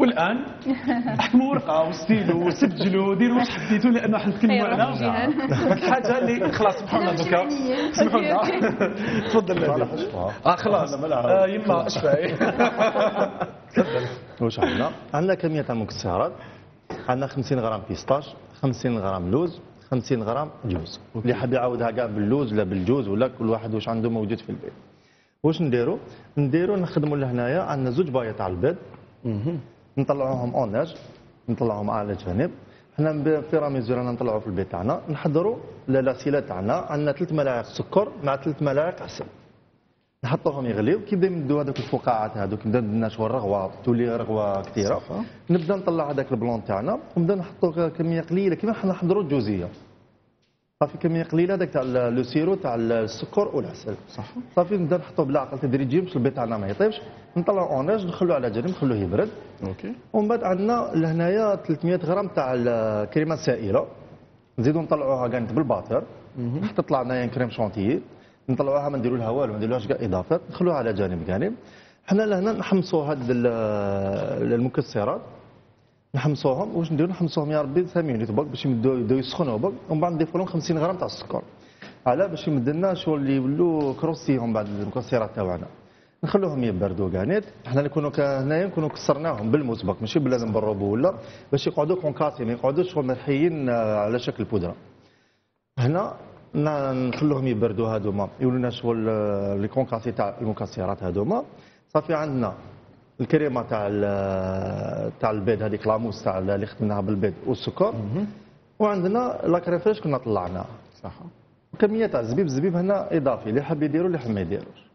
والآن احكموا ورقه وستيلو وسجلوا ديروا واش حبيتوا لأنه حنتكلموا خير على جيهان. الحاجة اللي خلاص سمحوا لنا دوكا. سمحوا لنا تفضل آه خلاص. آه، يما اشفاي واش عندنا عندنا كميه تاع المكسرات عندنا 50 غرام pistaches 50 غرام لوز 50 غرام جوز. اللي حاب يعاودها كاع باللوز ولا بالجوز ولا كل واحد واش عنده موجود في البيت. واش نديرو؟ نديرو نخدموا لهنايا عندنا زوج بايات تاع البيض. نطلعوهم اوناج نطلعوهم على جانب حنا ب- في راميزو رانا نطلعوا في البيت تاعنا. نحضروا لاسيله تاعنا. عندنا ثلاث ملاعق سكر مع ثلاث ملاعق عسل. نحطوهم يغليو. كي يبدا هذوك الفقاعات هذوك نبدا شوية الرغوه تولي رغوة كثيرة. نبدأ نطلع هذاك البلون تاعنا ونبدأ نحطوا كمية قليلة. كيما حنا نحضروا الجوزية. صافي كمية قليلة هذاك تاع le sirop تاع السكر والعسل صح صافي نبدأ نحطوه بالعقل تدريجيا باش البيض تاعنا ما يطيبش. نطلعوا en neige نخلوه على جنب نخلوه يبرد. OK. ومن بعد عندنا لهنايا 300 غرام تاع الكريمه السائله نزيدو نطلعوها كانت بال batteur. حتى طلع لنا crème chantilly نطلعوها ما نديروا لها والو ما نديرولهاش كاع اضافات نخلوها على جانب جانب حنا لهنا نحمصوا هاد ال- المكسرات. نحمصوهم واش نديروا نحمصوهم يا ربي 3 minutes برك باش يبداو يسخنوا برك ومن بعد نضيفوا لهم 50 غرام تاع السكر. على باش يمد لنا شغل اللي يولوا كروسيهم بعد المكسرات تاعنا. نخلوهم يبردوا كانيت إحنا نكونوا هنايا نكونوا كسرناهم بالمسبق. ماشي بلازم بالروبو ولا. باش يقعدوا concassés ما يقعدوش شغل مرحيين آه، على شكل بودرة. هنا نخلوهم يبردوا هذوما يولوا لنا شغل آه، les concassés تاع المكسرات هذوما صافي عندنا الكريمة تاع ال- تاع البيض هذيك لاموس تاع اللي خدمناها بالبيض والسكر. وعندنا لا كريم فريش كنا طلعناها. صح. كمية تاع الزبيب الزبيب هنا إضافي اللي حاب يديروا اللي حاب ما يديروش.